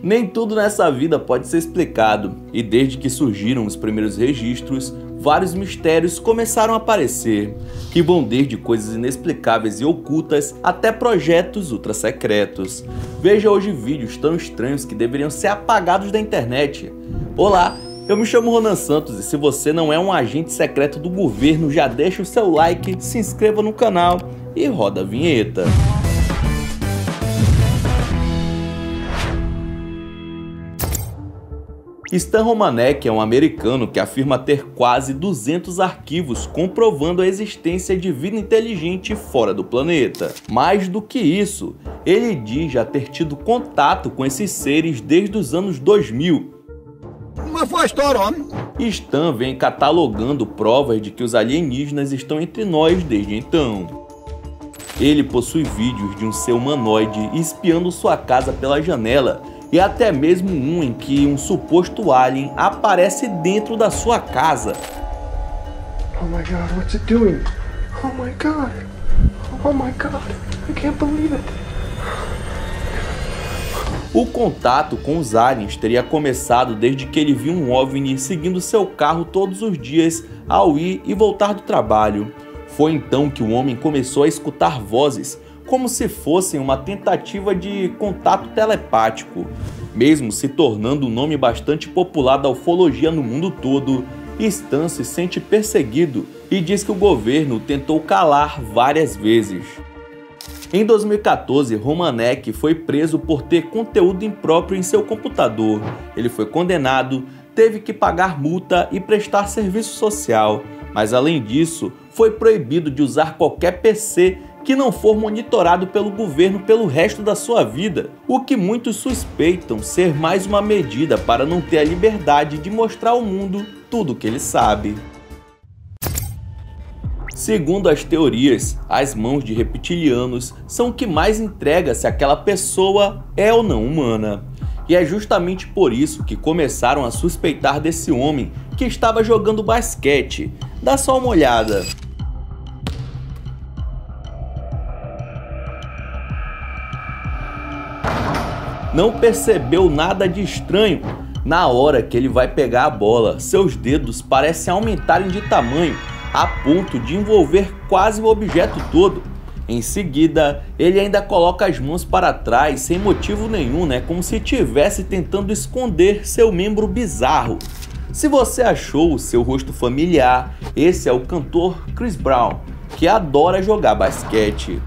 Nem tudo nessa vida pode ser explicado, e desde que surgiram os primeiros registros, vários mistérios começaram a aparecer, que vão desde coisas inexplicáveis e ocultas até projetos ultra secretos. Veja hoje vídeos tão estranhos que deveriam ser apagados da internet. Olá, eu me chamo Ronan Santos e se você não é um agente secreto do governo, já deixa o seu like, se inscreva no canal e roda a vinheta. Stan Romanek é um americano que afirma ter quase 200 arquivos comprovando a existência de vida inteligente fora do planeta. Mais do que isso, ele diz já ter tido contato com esses seres desde os anos 2000. Mas foi a história, homem. Stan vem catalogando provas de que os alienígenas estão entre nós desde então. Ele possui vídeos de um ser humanoide espiando sua casa pela janela e até mesmo um em que um suposto alien aparece dentro da sua casa. Oh my god, what's it doing? Oh my god. Oh my god. I can't believe it. O contato com os aliens teria começado desde que ele viu um OVNI seguindo seu carro todos os dias ao ir e voltar do trabalho. Foi então que o homem começou a escutar vozes como se fossem uma tentativa de contato telepático. Mesmo se tornando um nome bastante popular da ufologia no mundo todo, Stan se sente perseguido e diz que o governo tentou calar várias vezes. Em 2014, Romanek foi preso por ter conteúdo impróprio em seu computador. Ele foi condenado, teve que pagar multa e prestar serviço social, mas além disso, foi proibido de usar qualquer PC que não for monitorado pelo governo pelo resto da sua vida, o que muitos suspeitam ser mais uma medida para não ter a liberdade de mostrar ao mundo tudo o que ele sabe. Segundo as teorias, as mãos de reptilianos são o que mais entrega se aquela pessoa é ou não humana. E é justamente por isso que começaram a suspeitar desse homem que estava jogando basquete. Dá só uma olhada. Não percebeu nada de estranho. Na hora que ele vai pegar a bola, seus dedos parecem aumentarem de tamanho a ponto de envolver quase o objeto todo. Em seguida, ele ainda coloca as mãos para trás sem motivo nenhum, né? Como se estivesse tentando esconder seu membro bizarro. Se você achou o seu rosto familiar, esse é o cantor Chris Brown, que adora jogar basquete.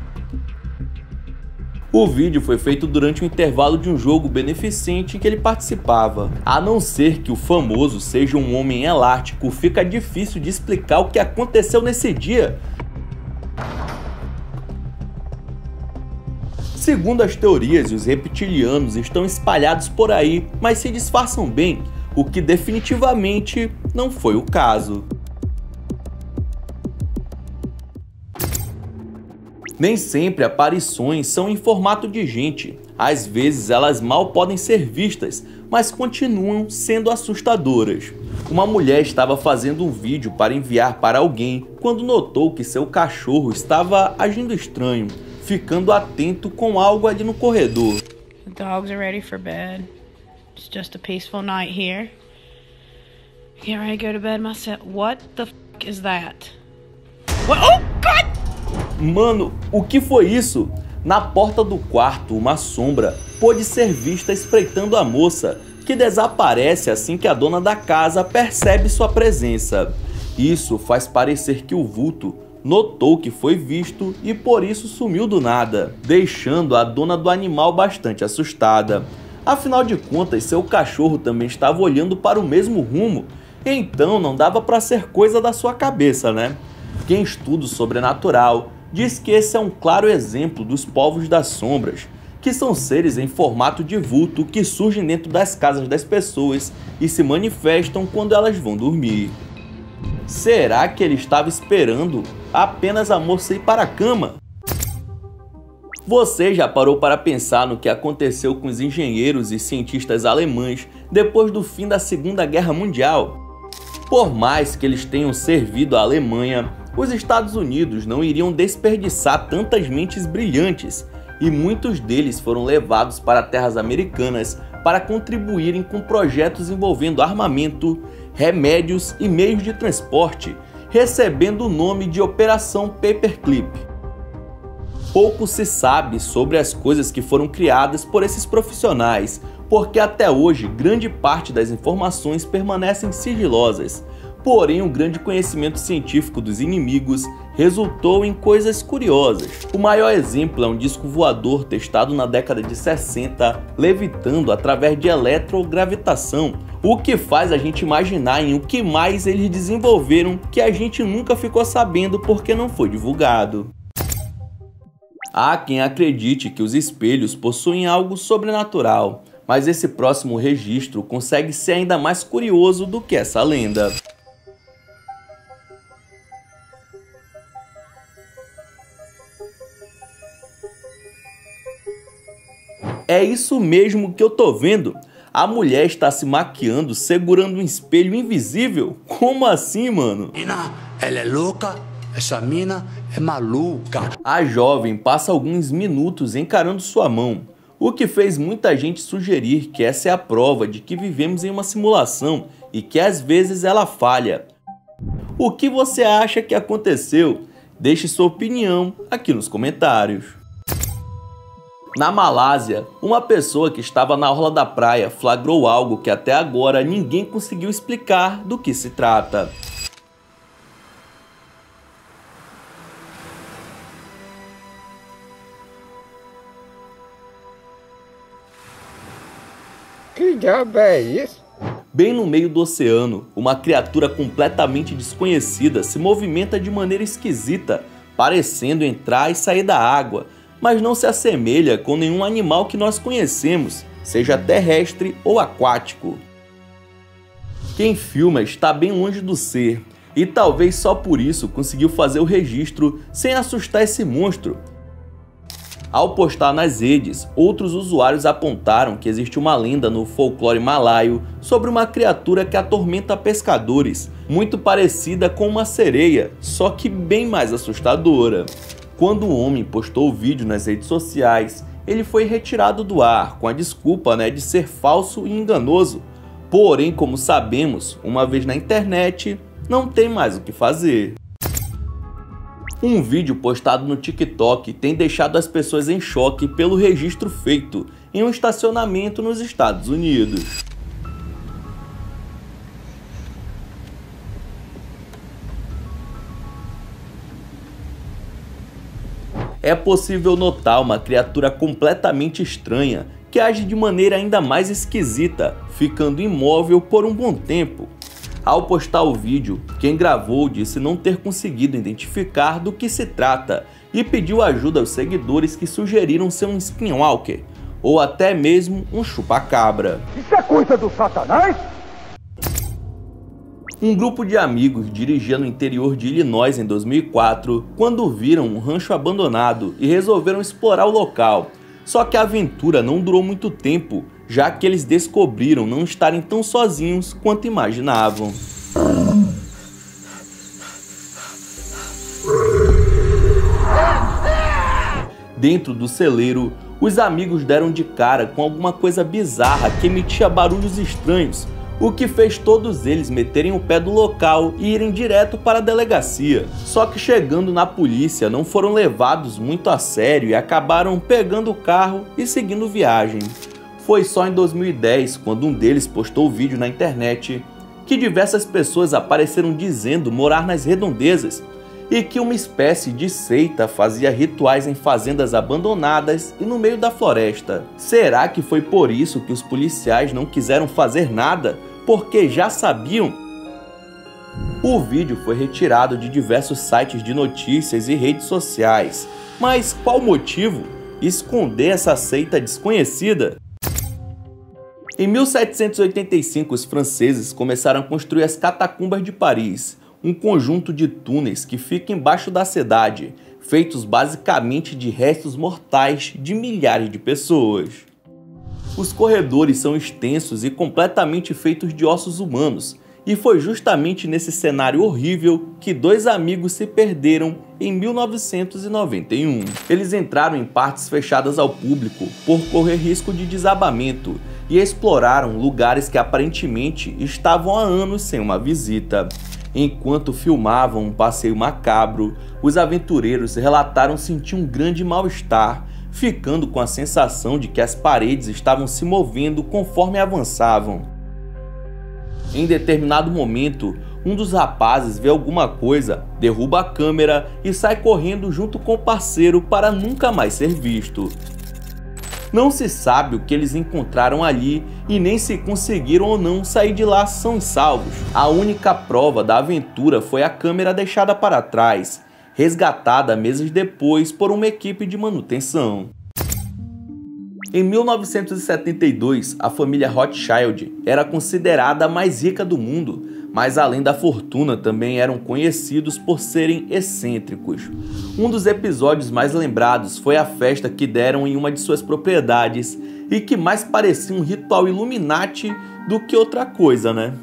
O vídeo foi feito durante o intervalo de um jogo beneficente que ele participava. A não ser que o famoso seja um homem elástico, fica difícil de explicar o que aconteceu nesse dia. Segundo as teorias, os reptilianos estão espalhados por aí, mas se disfarçam bem, o que definitivamente não foi o caso. Nem sempre aparições são em formato de gente. Às vezes elas mal podem ser vistas, mas continuam sendo assustadoras. Uma mulher estava fazendo um vídeo para enviar para alguém quando notou que seu cachorro estava agindo estranho, ficando atento com algo ali no corredor. The dogs are ready for bed. It's just a peaceful night here. Get ready go to bed myself. What the f is that? What? Oh! Mano, o que foi isso? Na porta do quarto, uma sombra pôde ser vista espreitando a moça, que desaparece assim que a dona da casa percebe sua presença. Isso faz parecer que o vulto notou que foi visto e por isso sumiu do nada, deixando a dona do animal bastante assustada. Afinal de contas, seu cachorro também estava olhando para o mesmo rumo, então não dava para ser coisa da sua cabeça, né? Quem estuda o sobrenatural diz que esse é um claro exemplo dos povos das sombras, que são seres em formato de vulto que surgem dentro das casas das pessoas e se manifestam quando elas vão dormir. Será que ele estava esperando apenas a moça ir para a cama? Você já parou para pensar no que aconteceu com os engenheiros e cientistas alemães depois do fim da Segunda Guerra Mundial? Por mais que eles tenham servido à Alemanha, os Estados Unidos não iriam desperdiçar tantas mentes brilhantes e muitos deles foram levados para terras americanas para contribuírem com projetos envolvendo armamento, remédios e meios de transporte, recebendo o nome de Operação Paperclip. Pouco se sabe sobre as coisas que foram criadas por esses profissionais, porque até hoje grande parte das informações permanecem sigilosas. Porém, o grande conhecimento científico dos inimigos resultou em coisas curiosas. O maior exemplo é um disco voador testado na década de 60, levitando através de eletrogravitação, o que faz a gente imaginar em o que mais eles desenvolveram que a gente nunca ficou sabendo porque não foi divulgado. Há quem acredite que os espelhos possuem algo sobrenatural, mas esse próximo registro consegue ser ainda mais curioso do que essa lenda. É isso mesmo que eu tô vendo. A mulher está se maquiando segurando um espelho invisível? Como assim, mano? Ela é louca, essa mina é maluca. A jovem passa alguns minutos encarando sua mão, o que fez muita gente sugerir que essa é a prova de que vivemos em uma simulação e que às vezes ela falha. O que você acha que aconteceu? Deixe sua opinião aqui nos comentários. Na Malásia, uma pessoa que estava na orla da praia flagrou algo que até agora ninguém conseguiu explicar do que se trata. Que diabo é isso? Bem no meio do oceano, uma criatura completamente desconhecida se movimenta de maneira esquisita, parecendo entrar e sair da água, mas não se assemelha com nenhum animal que nós conhecemos, seja terrestre ou aquático. Quem filma está bem longe do ser, e talvez só por isso conseguiu fazer o registro sem assustar esse monstro. Ao postar nas redes, outros usuários apontaram que existe uma lenda no folclore malaio sobre uma criatura que atormenta pescadores, muito parecida com uma sereia, só que bem mais assustadora. Quando o homem postou o vídeo nas redes sociais, ele foi retirado do ar com a desculpa né, de ser falso e enganoso. Porém, como sabemos, uma vez na internet, não tem mais o que fazer. Um vídeo postado no TikTok tem deixado as pessoas em choque pelo registro feito em um estacionamento nos Estados Unidos. É possível notar uma criatura completamente estranha que age de maneira ainda mais esquisita, ficando imóvel por um bom tempo. Ao postar o vídeo, quem gravou disse não ter conseguido identificar do que se trata e pediu ajuda aos seguidores que sugeriram ser um skinwalker ou até mesmo um chupacabra. Isso é coisa do satanás? Um grupo de amigos dirigia no interior de Illinois em 2004 quando viram um rancho abandonado e resolveram explorar o local. Só que a aventura não durou muito tempo, já que eles descobriram não estarem tão sozinhos quanto imaginavam. Dentro do celeiro, os amigos deram de cara com alguma coisa bizarra que emitia barulhos estranhos, o que fez todos eles meterem o pé do local e irem direto para a delegacia. Só que chegando na polícia não foram levados muito a sério e acabaram pegando o carro e seguindo viagem. Foi só em 2010, quando um deles postou o vídeo na internet, que diversas pessoas apareceram dizendo morar nas redondezas e que uma espécie de seita fazia rituais em fazendas abandonadas e no meio da floresta. Será que foi por isso que os policiais não quiseram fazer nada? Porque já sabiam. O vídeo foi retirado de diversos sites de notícias e redes sociais. Mas qual motivo? Esconder essa seita desconhecida? Em 1785, os franceses começaram a construir as Catacumbas de Paris, um conjunto de túneis que fica embaixo da cidade, feitos basicamente de restos mortais de milhares de pessoas. Os corredores são extensos e completamente feitos de ossos humanos, E foi justamente nesse cenário horrível que dois amigos se perderam em 1991. Eles entraram em partes fechadas ao público por correr risco de desabamento e exploraram lugares que aparentemente estavam há anos sem uma visita. Enquanto filmavam um passeio macabro, os aventureiros relataram sentir um grande mal-estar, ficando com a sensação de que as paredes estavam se movendo conforme avançavam. Em determinado momento, um dos rapazes vê alguma coisa, derruba a câmera e sai correndo junto com o parceiro para nunca mais ser visto. Não se sabe o que eles encontraram ali e nem se conseguiram ou não sair de lá são salvos. A única prova da aventura foi a câmera deixada para trás, resgatada meses depois por uma equipe de manutenção. Em 1972, a família Rothschild era considerada a mais rica do mundo, mas além da fortuna também eram conhecidos por serem excêntricos. Um dos episódios mais lembrados foi a festa que deram em uma de suas propriedades e que mais parecia um ritual Illuminati do que outra coisa, né?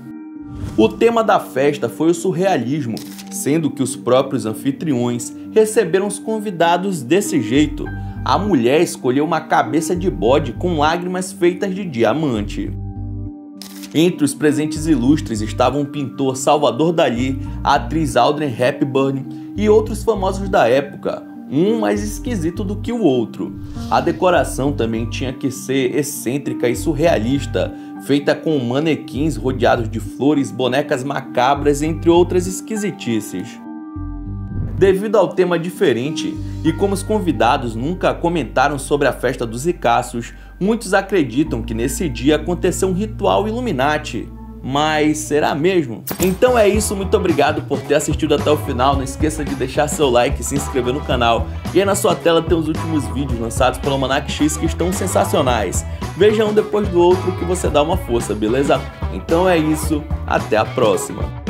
O tema da festa foi o surrealismo, sendo que os próprios anfitriões receberam os convidados desse jeito. A mulher escolheu uma cabeça de bode com lágrimas feitas de diamante. Entre os presentes ilustres estavam o pintor Salvador Dali, a atriz Audrey Hepburn e outros famosos da época, um mais esquisito do que o outro. A decoração também tinha que ser excêntrica e surrealista, feita com manequins rodeados de flores, bonecas macabras, entre outras esquisitices. Devido ao tema diferente e como os convidados nunca comentaram sobre a festa dos ricaços, muitos acreditam que nesse dia aconteceu um ritual Illuminati. Mas será mesmo? Então é isso, muito obrigado por ter assistido até o final. Não esqueça de deixar seu like se inscrever no canal. E aí na sua tela tem os últimos vídeos lançados pelo Almanac X que estão sensacionais. Veja um depois do outro que você dá uma força, beleza? Então é isso, até a próxima.